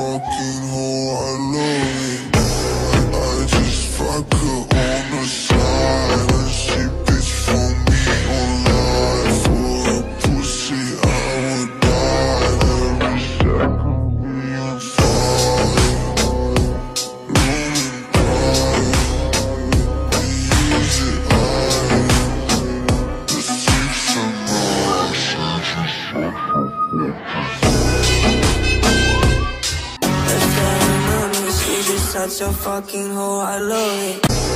fucking hoe, such a fucking hoe, I love it.